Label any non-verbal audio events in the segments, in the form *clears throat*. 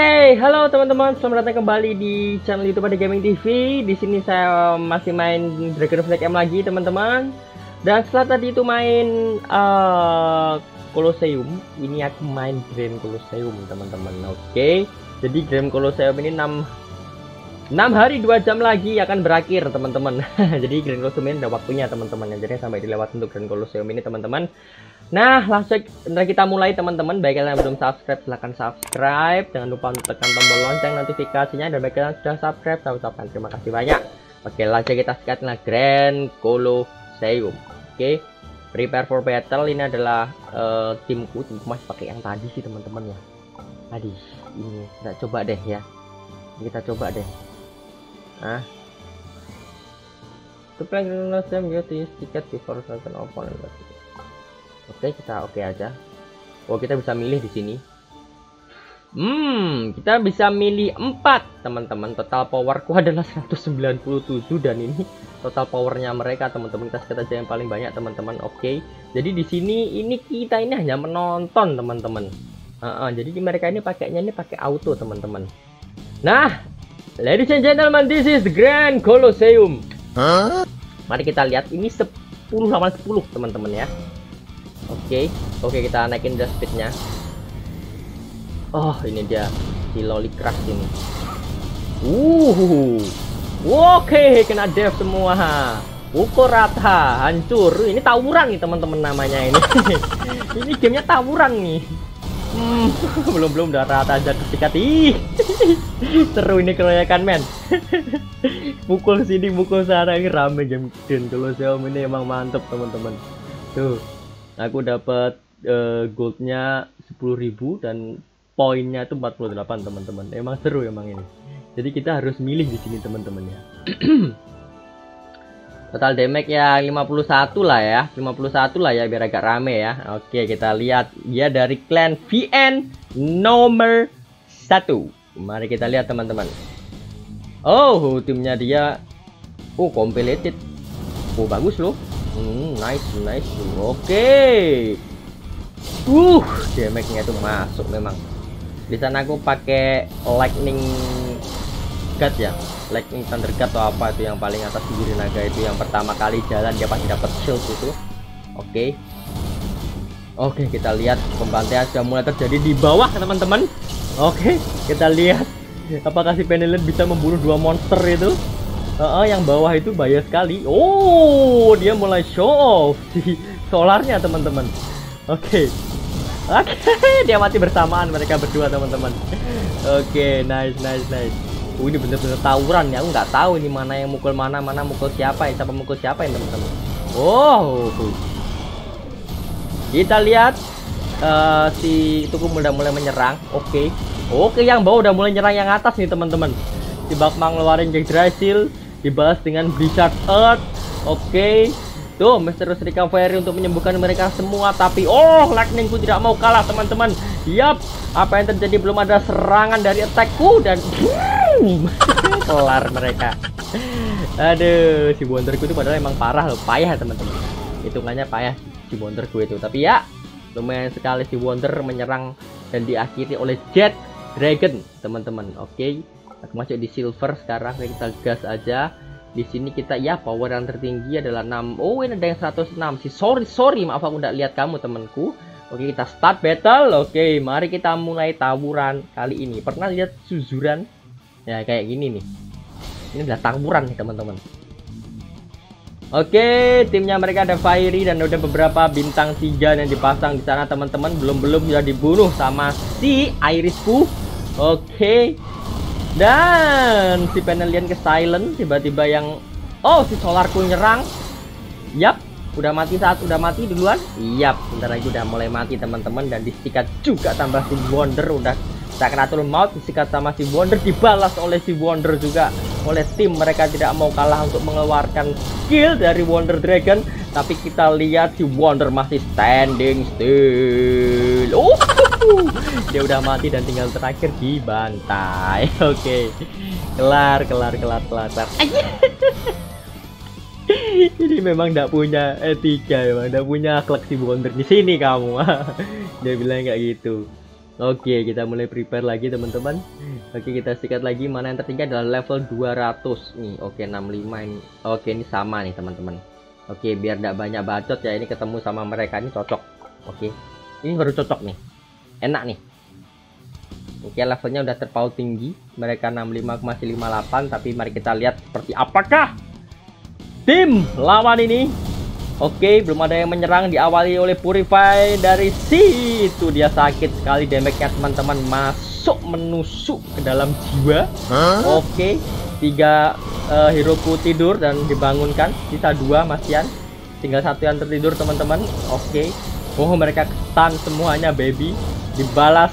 Oke, halo teman-teman, selamat datang kembali di channel YouTube Ada Gaming TV. Di sini saya masih main Dragon Flag M lagi, teman-teman. Dan setelah tadi itu main uh, Colosseum, ini aku main Grand Colosseum, teman-teman. Oke. Jadi Grand Colosseum ini 6 6 hari 2 jam lagi akan berakhir, teman-teman. *laughs* Jadi Grand Colosseum ini ada waktunya, teman-teman. Jadi sampai dilewat untuk Grand Colosseum ini, teman-teman. Nah, langsung kita mulai teman-teman. Baik kalian yang belum subscribe, silahkan subscribe. Jangan lupa untuk tekan tombol lonceng notifikasinya. Dan bagi kalian yang sudah subscribe, saya ucapkan terima kasih banyak. Oke, langsung kita dengan Grand Colosseum. Oke, prepare for battle. Ini adalah uh, timku. Timku masih pakai yang tadi sih teman-teman ya. Tadi, ini kita coba deh ya. Kita coba deh. Ah, to play Colosseum, you to use opponent. Oke, kita oke okay aja. Oh, kita bisa milih di sini. Hmm, kita bisa milih 4, teman-teman. Total powerku *laughs* adalah 197 dan ini total powernya mereka, teman-teman. Kita sekitar aja yang paling banyak, teman-teman. Oke. Okay. Jadi di sini ini kita ini hanya menonton, teman-teman. Uh, uh, jadi mereka ini pakainya ini pakai auto, teman-teman. Nah, ladies and gentlemen, this is the Grand Colosseum. Huh? Mari kita lihat ini 10 lawan 10, teman-teman ya. Oke, okay. oke okay, kita naikin the speednya. Oh, ini dia si loli crash ini. Uh, oke okay, kena dev semua. Pukul rata, hancur. Ini tawuran nih teman-teman namanya ini. *laughs* ini gamenya tawuran nih. Hmm, *laughs* belum belum udah rata aja kesikat ih *laughs* seru ini keroyakan men pukul sini pukul sana ini rame game dan kalau Xiaomi ini emang mantep teman-teman tuh aku dapat uh, goldnya 10.000 dan poinnya itu 48 teman-teman. Emang seru emang ini. Jadi kita harus milih di sini teman-teman ya. *clears throat* Total damage ya 51 lah ya. 51 lah ya biar agak rame ya. Oke kita lihat. Dia dari clan VN nomor 1 mari kita lihat teman-teman. Oh timnya dia. Oh completed. Oh bagus loh Hmm, nice, nice. Oke. Okay. Uh, damage-nya itu masuk memang. Di sana aku pakai lightning guard ya. Lightning thunder guard atau apa itu yang paling atas di naga itu yang pertama kali jalan dia pasti dapat shield itu. Oke. Okay. Oke, okay, kita lihat pembantaian sudah mulai terjadi di bawah, teman-teman. Oke, okay, kita lihat apakah si Penelope bisa membunuh dua monster itu. Uh, uh, yang bawah itu bahaya sekali. Oh, dia mulai show off si *laughs* solarnya teman-teman. Oke. Okay. Oke, okay. *laughs* dia mati bersamaan mereka berdua teman-teman. Oke, okay, nice, nice, nice. Oh, ini bener-bener tawuran ya. Aku nggak tahu ini mana yang mukul mana, mana mukul siapa, siapa mukul siapa ya teman-teman. Oh. Kita lihat uh, si itu udah mulai menyerang. Oke. Okay. Oke, okay, yang bawah udah mulai nyerang yang atas nih teman-teman. Si Bakmang ngeluarin Jack Drasil, dibalas dengan Blizzard Earth. Oke. Okay. tuh Misterius Recovery untuk menyembuhkan mereka semua. Tapi oh Lightningku tidak mau kalah teman-teman. Yap apa yang terjadi belum ada serangan dari attackku dan *laughs* kelar mereka. Aduh si Wonderku itu padahal emang parah loh. Payah teman-teman. Hitungannya payah si Wonderku itu. Tapi ya lumayan sekali si Wonder menyerang dan diakhiri oleh Jet Dragon teman-teman. Oke. okay aku masuk di silver sekarang kita gas aja. Di sini kita ya power yang tertinggi adalah 6 oh ini ada yang 106 sih sorry sorry maaf aku udah lihat kamu temanku. Oke kita start battle. Oke mari kita mulai tawuran kali ini. Pernah lihat suzuran? Ya kayak gini nih. Ini adalah tawuran nih teman-teman. Oke, timnya mereka ada Fiery dan udah beberapa bintang tiga yang dipasang di sana teman-teman. Belum-belum sudah dibunuh sama si Irisku. Oke, dan si Penelian ke silent tiba-tiba yang oh si Solarku nyerang. Yap, udah mati saat udah mati duluan. Yap, bentar lagi udah mulai mati teman-teman dan disikat juga tambah si Wonder udah turun maut disikat sama si Wonder dibalas oleh si Wonder juga oleh tim mereka tidak mau kalah untuk mengeluarkan skill dari Wonder Dragon tapi kita lihat si Wonder masih standing still oh *laughs* dia udah mati dan tinggal terakhir dibantai *laughs* oke okay. kelar kelar kelar kelar, kelar. *laughs* ini memang tidak punya etika memang tidak punya akhlak si Wonder di sini kamu dia bilang kayak gitu Oke, kita mulai prepare lagi teman-teman. Oke, kita sikat lagi mana yang tertinggi adalah level 200 nih. Oke, 65 ini. Oke, ini sama nih teman-teman. Oke, biar tidak banyak bacot ya ini ketemu sama mereka ini cocok. Oke. Ini baru cocok nih. Enak nih. Oke, levelnya udah terpaut tinggi. Mereka 65,58 tapi mari kita lihat seperti apakah tim lawan ini Oke, belum ada yang menyerang diawali oleh Purify dari situ dia sakit sekali damage-nya teman-teman masuk menusuk ke dalam jiwa. Huh? Oke, tiga uh, heroku tidur dan dibangunkan, sisa dua masian. Tinggal satu yang tertidur teman-teman. Oke. Oh, mereka stun semuanya baby. Dibalas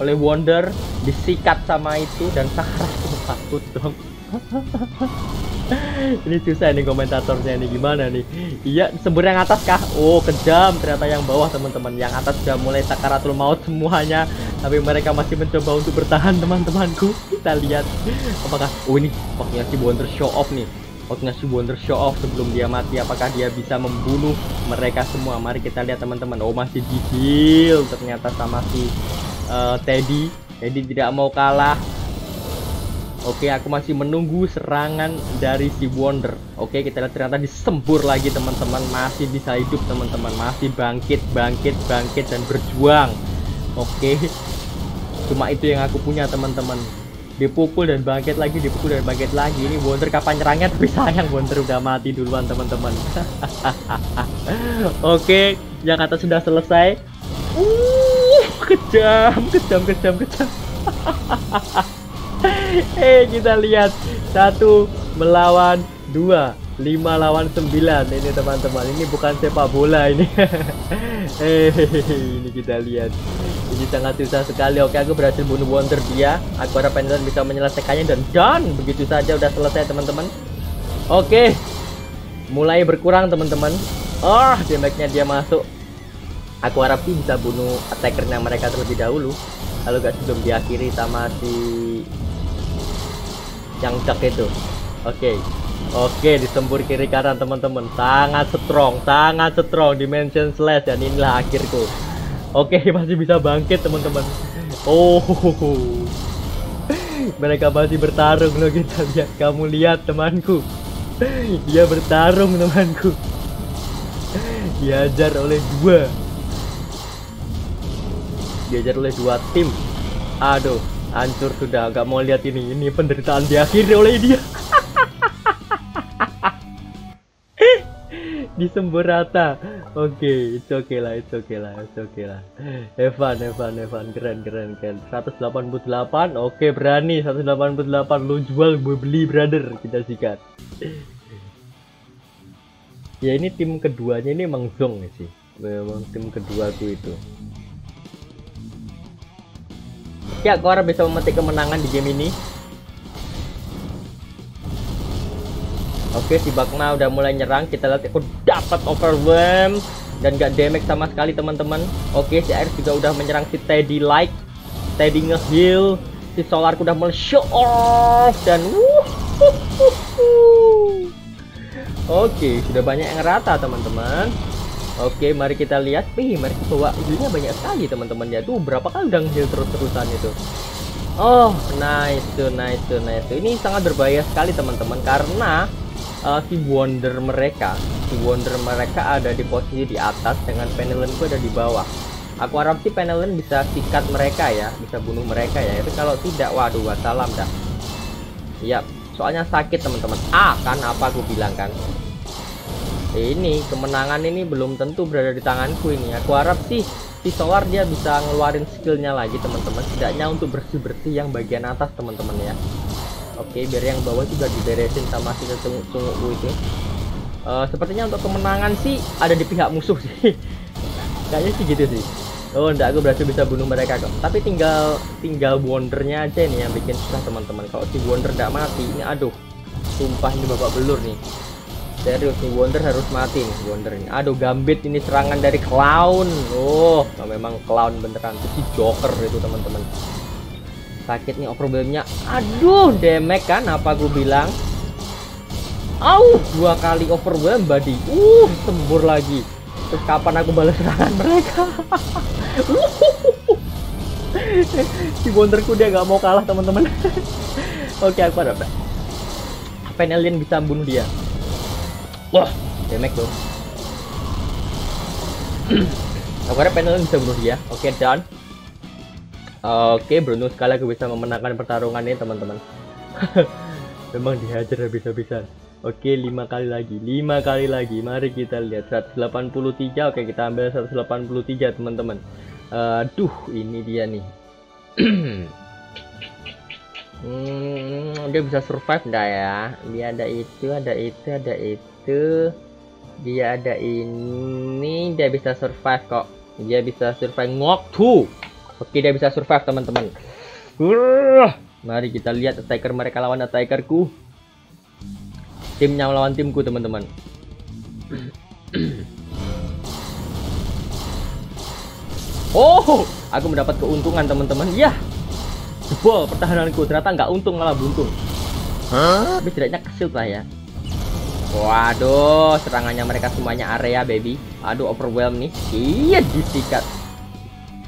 oleh Wonder, disikat sama itu dan Sahara takut dong. *laughs* ini susah nih komentatornya ini gimana nih? Iya sembur yang atas kah? Oh kejam. Ternyata yang bawah teman-teman. Yang atas sudah mulai sakaratul maut semuanya. Tapi mereka masih mencoba untuk bertahan teman-temanku. Kita lihat. Apakah oh ini waktunya si Wonder show off nih waktunya si Wonder show off sebelum dia mati apakah dia bisa membunuh mereka semua mari kita lihat teman-teman oh masih di heal ternyata sama si uh, Teddy Teddy tidak mau kalah Oke, aku masih menunggu serangan dari si Wonder. Oke, kita lihat ternyata disembur lagi teman-teman. Masih bisa hidup teman-teman. Masih bangkit, bangkit, bangkit dan berjuang. Oke. Cuma itu yang aku punya teman-teman. Dipukul dan bangkit lagi, dipukul dan bangkit lagi. Ini Wonder kapan nyerangnya? Tapi sayang Wonder udah mati duluan teman-teman. *laughs* Oke, yang kata sudah selesai. Uh, kejam, kejam, kejam, kejam. *laughs* eh kita lihat satu melawan dua lima lawan sembilan ini teman-teman ini bukan sepak bola ini *laughs* eh ini kita lihat ini sangat susah sekali. Oke aku berhasil bunuh wonder dia. Aku harap Pendleton bisa menyelesaikannya dan dan begitu saja udah selesai teman-teman. Oke mulai berkurang teman-teman. Oh damage-nya dia masuk. Aku harap sih bisa bunuh attackernya mereka terlebih dahulu. Lalu gak sebelum diakhiri sama si yang cek itu. Oke oke disembur kiri kanan teman-teman. Sangat strong sangat strong. Dimension slash dan inilah akhirku oke *laughs* masih bisa bangkit teman-teman. Oh *laughs* mereka masih bertarung loh kita lihat. Kamu lihat temanku. Dia bertarung temanku. Diajar oleh dua. Diajar oleh dua tim. Aduh hancur sudah. Nggak mau lihat ini. Ini penderitaan diakhiri oleh dia *laughs* disembur rata oke okay, it's okay lah it's okay lah it's okay lah. Evan Evan Evan keren keren keren. 188 oke okay, berani 188 lu jual gue beli brother kita sikat. Ya ini tim keduanya ini emang zong sih. Memang tim kedua tuh itu. Ya, Kora bisa memetik kemenangan di game ini. Oke, si Bakna udah mulai nyerang. Kita lihat aku dapat overwhelm dan gak damage sama sekali teman-teman. Oke, si Air juga udah menyerang si Teddy like. Teddy nge-heal. Si Solar udah mulai show off dan wuh, Oke, sudah banyak yang rata teman-teman. Oke, mari kita lihat. Wih, mereka bawa healnya banyak sekali teman-teman ya. Tuh berapa kali udah heal terus-terusan itu. Oh, nice tuh, nice tuh, nice tuh. Ini sangat berbahaya sekali teman-teman karena uh, si Wonder mereka, si Wonder mereka ada di posisi di atas dengan Penelen gue ada di bawah. Aku harap sih Penelen bisa sikat mereka ya, bisa bunuh mereka ya. Itu kalau tidak, waduh, wassalam dah. Iya, soalnya sakit teman-teman. Ah, kan apa aku bilang kan? ini kemenangan ini belum tentu berada di tanganku ini aku harap sih si Solar dia bisa ngeluarin skillnya lagi teman-teman setidaknya untuk bersih-bersih yang bagian atas teman-teman ya oke biar yang bawah juga diberesin sama si tunggu itu. Uh, sepertinya untuk kemenangan sih ada di pihak musuh sih. *laughs* Kayaknya sih gitu sih. Oh enggak aku berhasil bisa bunuh mereka kok. Tapi tinggal tinggal wondernya aja nih yang bikin susah teman-teman. Kalau si wonder enggak mati ini aduh. Sumpah ini babak belur nih. Serius nih Wonder harus mati nih Wonder ini. Aduh Gambit ini serangan dari Clown. Oh memang Clown beneran. Itu si Joker itu teman-teman sakit nih overwhelmnya aduh damage kan apa gue bilang? Au, dua kali overwhelm body. Uh, sembur lagi. Terus kapan aku balas serangan mereka? *laughs* si Wonderku dia nggak mau kalah teman-teman. *laughs* Oke aku ada Penelian bisa bunuh dia? Wah damage tuh *clears throat* aku harap Penelian bisa bunuh dia. Oke done oke beruntung sekali aku bisa memenangkan pertarungan ini teman-teman *laughs* memang dihajar habis-habisan Oke, lima kali lagi, lima kali lagi. Mari kita lihat 183. Oke, kita ambil 183 teman-teman. Aduh, ini dia nih. *clears throat* hmm, dia bisa survive enggak ya? Dia ada itu, ada itu, ada itu. Dia ada ini, dia bisa survive kok. Dia bisa survive ngok tuh. Oke, dia bisa survive teman-teman. Mari kita lihat attacker mereka lawan attackerku timnya melawan timku teman-teman *clears throat* Oh, aku mendapat keuntungan teman-teman. Ya, jebol pertahananku ternyata nggak untung malah buntung. Huh? Tapi setidaknya kesil lah ya. Waduh, serangannya mereka semuanya area baby. Aduh, overwhelm nih. Iya disikat.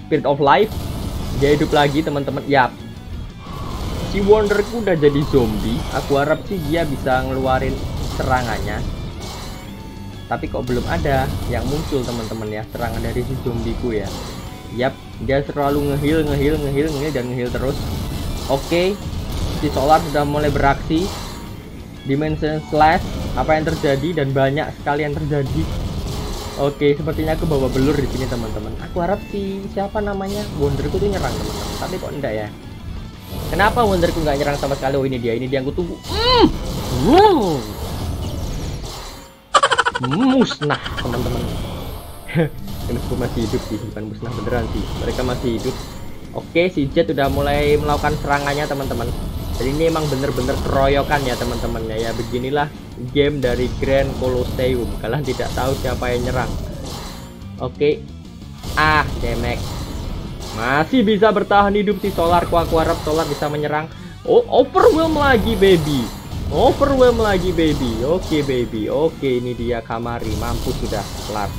Spirit of Life. Dia hidup lagi teman-teman. Yap, si Wonderku udah jadi zombie aku harap sih dia bisa ngeluarin serangannya tapi kok belum ada yang muncul teman-teman ya serangan dari si zombiku ya yap dia selalu ngehil ngehil ngehil ngehil dan ngehil terus oke okay. si solar sudah mulai beraksi dimension slash apa yang terjadi dan banyak sekali yang terjadi oke sepertinya aku bawa belur di sini teman-teman aku harap si siapa namanya Wonderku tuh nyerang teman-teman tapi kok enggak ya Kenapa Wonderku nggak nyerang sama sekali? Oh ini dia, ini dia yang tunggu. Mm. Mm. Musnah teman-teman. *laughs* Musuhku masih hidup sih, bukan musnah beneran sih. Mereka masih hidup. Oke, si Jet udah mulai melakukan serangannya teman-teman. Jadi ini emang bener-bener keroyokan ya teman-teman ya. Beginilah game dari Grand Colosseum. Kalian tidak tahu siapa yang nyerang. Oke. Ah, demek. Masih bisa bertahan hidup si Solar. Aku harap Solar bisa menyerang. Oh, overwhelm lagi, baby. Overwhelm lagi, baby. Oke, baby. Oke, ini dia Kamari. Mampu sudah kelar.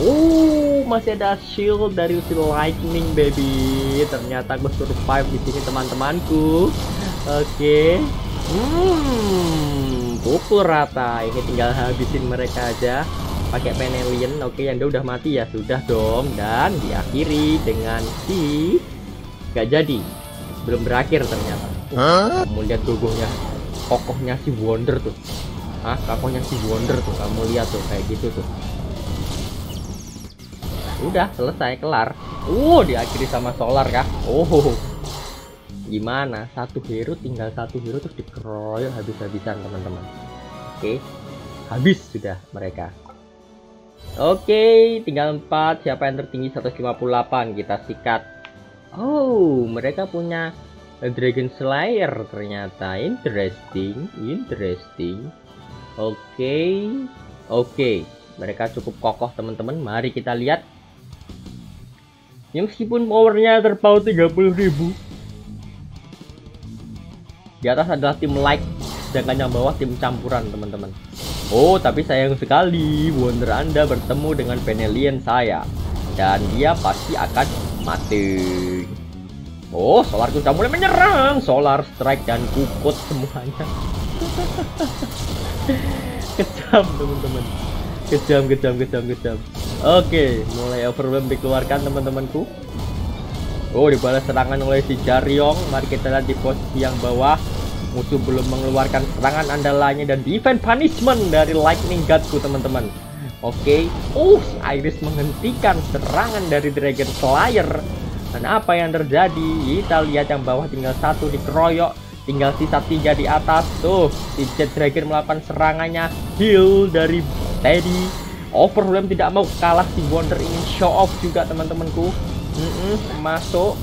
Oh, masih ada shield dari si Lightning, baby. Ternyata gue survive di sini, teman-temanku. Oke. Okay. Hmm, pukul rata. Ini tinggal habisin mereka aja. Pakai penelian oke yang dia udah mati ya. Sudah dong. Dan diakhiri dengan si gak jadi. Belum berakhir ternyata. Huh? kamu lihat gogohnya kokohnya si Wonder tuh. Ah kokohnya si Wonder tuh. Kamu lihat tuh kayak gitu tuh. Udah selesai. Kelar. Uh diakhiri sama solar kah? Oh gimana satu hero tinggal satu hero terus dikeroyok habis-habisan teman-teman oke habis sudah mereka Oke, tinggal 4. Siapa yang tertinggi 158 kita sikat. Oh, mereka punya Dragon Slayer ternyata. Interesting, interesting. Oke. Oke, mereka cukup kokoh teman-teman. Mari kita lihat. Yang meskipun powernya terpaut 30.000. Di atas adalah tim like, sedangkan yang bawah tim campuran teman-teman. Oh, tapi sayang sekali Wonder Anda bertemu dengan Penelian saya. Dan dia pasti akan mati. Oh, Solar sudah mulai menyerang. Solar Strike dan Kukut semuanya. *laughs* kejam, teman-teman. Kejam, kejam, kejam, kejam. Oke, mulai overwhelm dikeluarkan teman-temanku. Oh, dibalas serangan oleh si Jaryong. Mari kita lihat di posisi yang bawah. Musuh belum mengeluarkan serangan andalanya dan defense punishment dari lightning godku teman-teman. Oke. Okay. oh Iris menghentikan serangan dari Dragon Slayer. Dan apa yang terjadi? Kita lihat yang bawah tinggal satu dikeroyok. Tinggal sisa tiga di atas. Tuh si Jet Dragon melakukan serangannya. Heal dari Teddy. Overwhelm tidak mau kalah. Si Wonder ingin show off juga teman-temanku mm -mm, masuk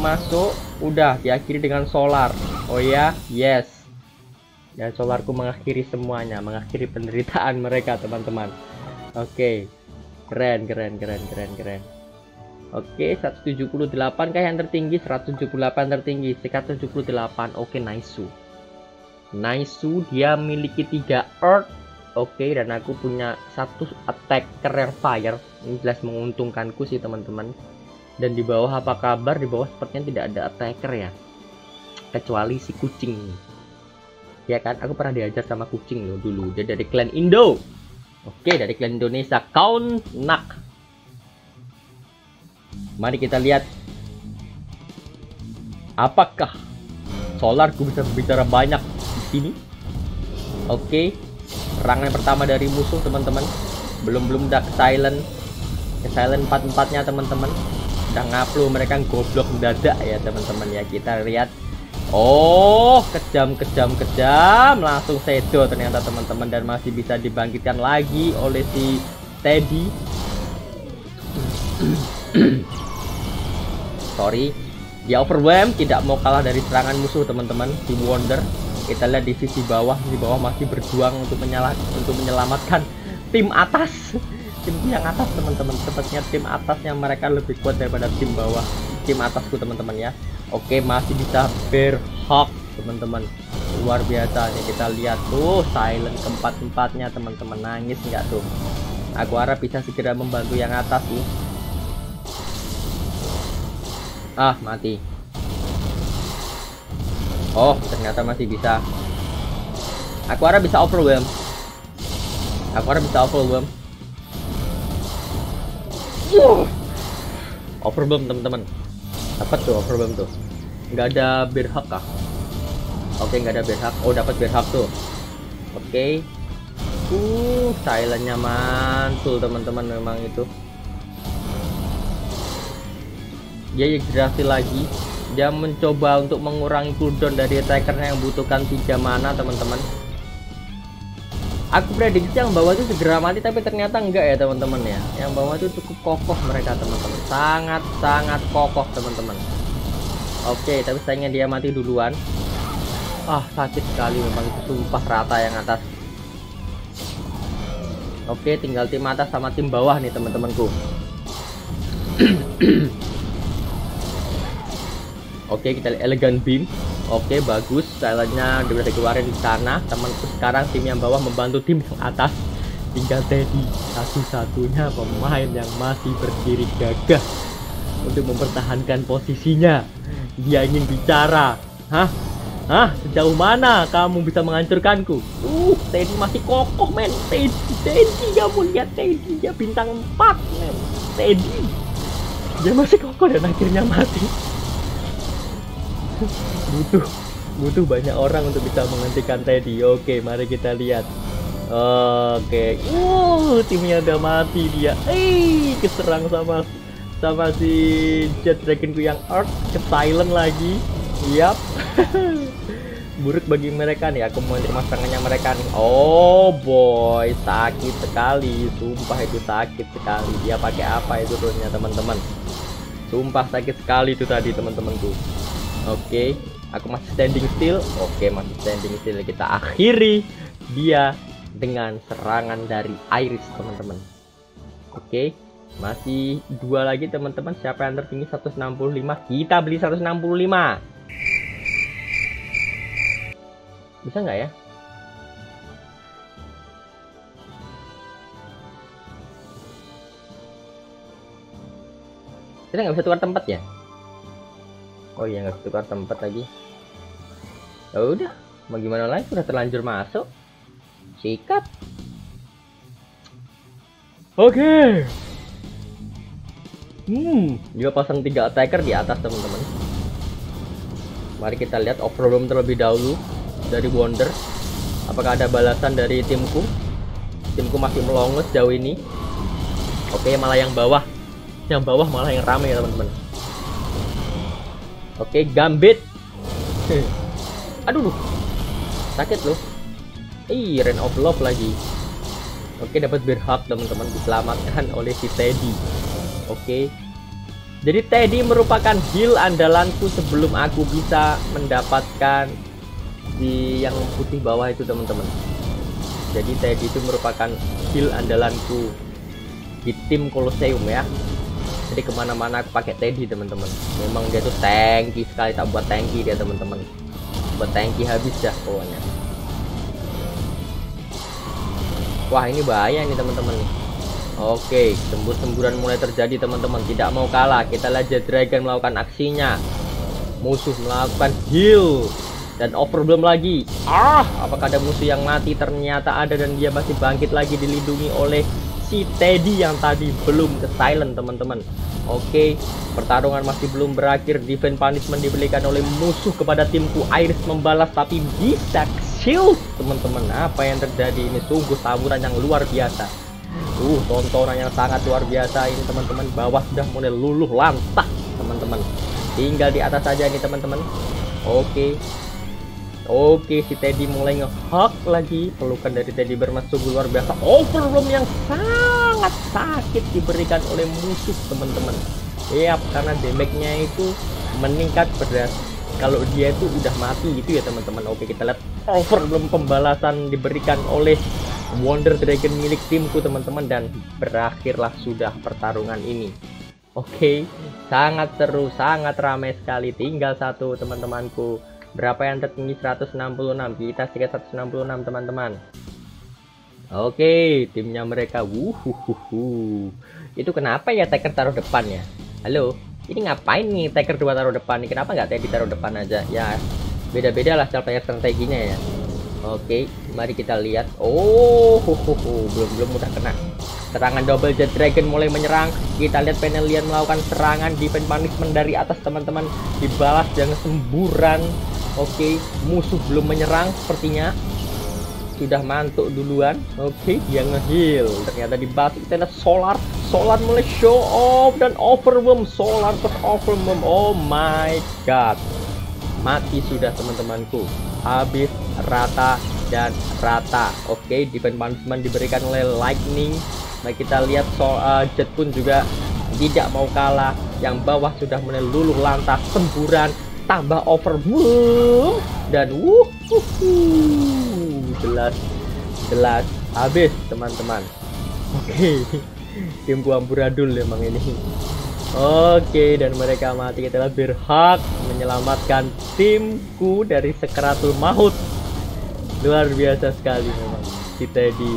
masuk udah diakhiri dengan solar Oh ya, yes. Dan solarku mengakhiri semuanya, mengakhiri penderitaan *laughs* mereka, teman-teman. Oke. Okay. Keren, keren, keren, keren, keren. Oke, okay, 178 kah yang tertinggi? 178 tertinggi, 178. Oke, okay, Naisu. Naisu dia memiliki 3 Earth. Oke, okay, dan aku punya satu attacker yang fire. Ini jelas menguntungkanku sih, teman-teman. Dan di bawah apa kabar? Di bawah sepertinya tidak ada attacker ya. Kecuali si kucing. Ya kan? Aku pernah diajar sama kucing loh dulu. Dia dari klan Indo. Oke dari klan Indonesia. Count Nak. Mari kita lihat. Apakah solarku bisa berbicara banyak di sini? Oke. Serangan pertama dari musuh teman-teman. Belum belum udah silent. Ke silent empat empatnya teman-teman udah ngaplu mereka goblok mendadak ya teman-teman ya kita lihat Oh, kejam, kejam, kejam. Langsung sedo ternyata teman-teman dan masih bisa dibangkitkan lagi oleh si Teddy. *clears throat* Sorry, dia overwhelm, tidak mau kalah dari serangan musuh teman-teman. Si Wonder, kita lihat di sisi bawah, di bawah masih berjuang untuk menyelamatkan tim atas. Tim yang atas teman-teman, sepertinya tim atasnya mereka lebih kuat daripada tim bawah. Tim atasku teman-teman ya. Oke masih bisa berhak teman-teman. Luar biasa nih kita lihat tuh silent keempat-empatnya teman-teman. Nangis nggak tuh? Aku harap bisa segera membantu yang atas sih. Ah mati. Oh ternyata masih bisa. Aku harap bisa overwhelm. Aku harap bisa overwhelm overwhelm teman-teman? Dapat tuh overwhelm tuh? Nggak ada berhak kah? Oke nggak ada berhak oh dapat berhak tuh. Oke. Uh silentnya mantul teman-teman memang itu. Dia hidrasi lagi. Dia mencoba untuk mengurangi cooldown dari attackernya yang butuhkan tiga mana teman-teman aku prediksi yang bawah itu segera mati tapi ternyata enggak ya teman-teman ya yang bawah itu cukup kokoh mereka teman-teman sangat sangat kokoh teman-teman Oke, tapi sayangnya dia mati duluan. Ah, sakit sekali memang itu sumpah rata yang atas. Oke, tinggal tim atas sama tim bawah nih teman-temanku. *clears throat* Oke, kita elegan beam. Oke, bagus. Silentnya udah dikeluarin di sana. Temanku sekarang tim yang bawah membantu tim yang atas. Tinggal Teddy, satu-satunya pemain yang masih berdiri gagah untuk mempertahankan posisinya dia ingin bicara. Hah? Hah? Sejauh mana kamu bisa menghancurkanku? Uh, Teddy masih kokoh, men. Teddy, Teddy, kamu lihat Teddy, dia bintang 4, men. Teddy. Dia masih kokoh dan akhirnya mati. Butuh butuh banyak orang untuk bisa menghentikan Teddy. Oke, mari kita lihat. Oke, uh, timnya udah mati dia. Eh, keserang sama sama si Jet Dragonku yang Earth ke silent lagi. Yap. *laughs* Buruk bagi mereka nih. Aku mau terima serangannya mereka nih. Oh boy. Sakit sekali. Sumpah itu sakit sekali. Dia pakai apa itu turunnya teman-teman? Sumpah sakit sekali itu tadi teman-temanku oke okay. aku masih standing still. Oke okay, masih standing still. Kita akhiri dia dengan serangan dari Iris teman-teman. Oke okay masih dua lagi teman-teman. Siapa yang tertinggi? 165 kita beli 165 bisa nggak ya? Kita nggak bisa tukar tempat ya oh iya nggak tukar tempat lagi ya udah mau gimana lagi udah terlanjur masuk sikat oke okay. Hmm, dia pasang tiga attacker di atas teman-teman. Mari kita lihat overwhelm terlebih dahulu dari Wonder. Apakah ada balasan dari timku? Timku masih melongus jauh ini. Oke, malah yang bawah. Yang bawah malah yang rame ya teman-teman. Oke, Gambit. *laughs* Aduh, sakit loh. Ih, Rain of Love lagi. Oke, dapat berhak teman-teman diselamatkan *laughs* oleh si Teddy. Oke. Jadi Teddy merupakan heal andalanku sebelum aku bisa mendapatkan di yang putih bawah itu teman-teman. Jadi Teddy itu merupakan heal andalanku di tim Colosseum ya. Jadi ke mana-mana aku pakai Teddy teman-teman. Memang dia tuh tanky sekali tak buat tanky dia teman-teman. Buat tanky habis dah pokoknya. Wah ini bahaya nih teman-teman nih. Oke, sembur-semburan mulai terjadi teman-teman. Tidak mau kalah. Kita lihat Dragon melakukan aksinya. Musuh melakukan heal dan over belum lagi. Ah, apakah ada musuh yang mati? Ternyata ada dan dia masih bangkit lagi dilindungi oleh si Teddy yang tadi belum ke silent teman-teman. Oke, pertarungan masih belum berakhir. Defense punishment diberikan oleh musuh kepada timku. Iris membalas tapi bisa shield teman-teman. Apa yang terjadi ini sungguh taburan yang luar biasa. Uh, tontonan yang sangat luar biasa ini teman-teman. Bawah sudah mulai luluh lantah, teman-teman. Tinggal di atas saja nih teman-teman. Oke. Oke, si Teddy mulai ngehak lagi. Pelukan dari Teddy bermasuk luar biasa. Overwhelm yang sangat sakit diberikan oleh musuh, teman-teman. Yap, karena damage-nya itu meningkat beras kalau dia itu udah mati gitu ya teman-teman. Oke, kita lihat overwhelm pembalasan diberikan oleh Wonder Dragon milik timku teman-teman dan berakhirlah sudah pertarungan ini Oke sangat seru sangat ramai sekali tinggal satu teman-temanku berapa yang tertinggi? 166 kita sekitar 166 teman-teman. Oke timnya mereka. Wuhuhuhu. Itu kenapa ya Taker taruh depan ya? Halo? Ini ngapain nih Taker dua taruh depan nih? Kenapa nggak Teddy taruh depan aja? Ya beda-beda lah cara strateginya ya. Oke, mari kita lihat. Oh, belum belum udah kena. Serangan double jet dragon mulai menyerang. Kita lihat Penelian melakukan serangan defense punishment dari atas teman-teman. Dibalas dengan semburan. Oke, musuh belum menyerang sepertinya. Sudah mantuk duluan. Oke, dia ngeheal. Ternyata di batu kita lihat solar. Solar mulai show off dan overwhelm. Solar terus overwhelm. Oh my god. Mati sudah teman-temanku habis rata dan rata oke okay, defense punishment diberikan oleh lightning nah kita lihat soal uh, jet pun juga tidak mau kalah yang bawah sudah mulai luluh lantas semburan tambah overboom dan wuh, jelas jelas habis teman-teman oke okay. tim amburadul emang ini Oke, dan mereka mati. Kita berhak menyelamatkan timku dari sekeratul maut. Luar biasa sekali memang si Teddy.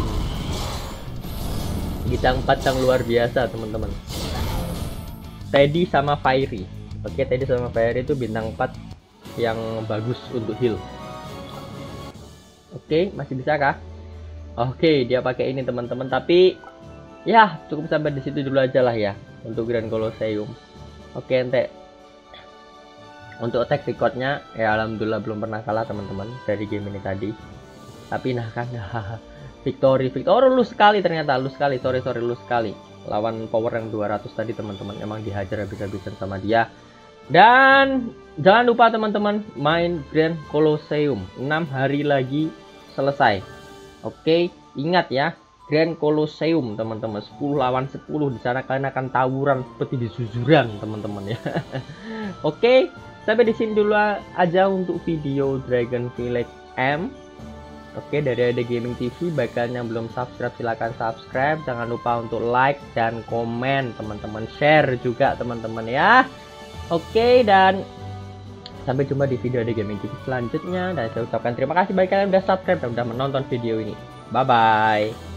Bintang 4 yang luar biasa, teman-teman. Teddy sama Fairy. Oke, Teddy sama Fairy itu bintang 4 yang bagus untuk heal. Oke, masih bisa kah? Oke, dia pakai ini teman-teman, tapi ya cukup sampai di situ dulu aja lah ya untuk Grand Colosseum. Oke ente. Untuk attack recordnya ya alhamdulillah belum pernah kalah teman-teman dari game ini tadi. Tapi nah kan *laughs* victory victory lu sekali ternyata lu sekali. Sorry sorry lu sekali. Lawan power yang 200 tadi teman-teman emang dihajar habis-habisan sama dia dan jangan lupa teman-teman main Grand Colosseum. 6 hari lagi selesai. Oke ingat ya Grand Colosseum teman-teman. 10 lawan 10 di sana kalian akan tawuran seperti di suzuran teman-teman ya. *laughs* Oke sampai di sini dulu aja untuk video Dragon Village M. Oke dari ada Gaming TV bagi kalian yang belum subscribe silahkan subscribe. Jangan lupa untuk like dan komen teman-teman. Share juga teman-teman ya Oke dan sampai jumpa di video ada Gaming TV selanjutnya. Dan saya ucapkan terima kasih bagi kalian yang sudah subscribe dan sudah menonton video ini. Bye bye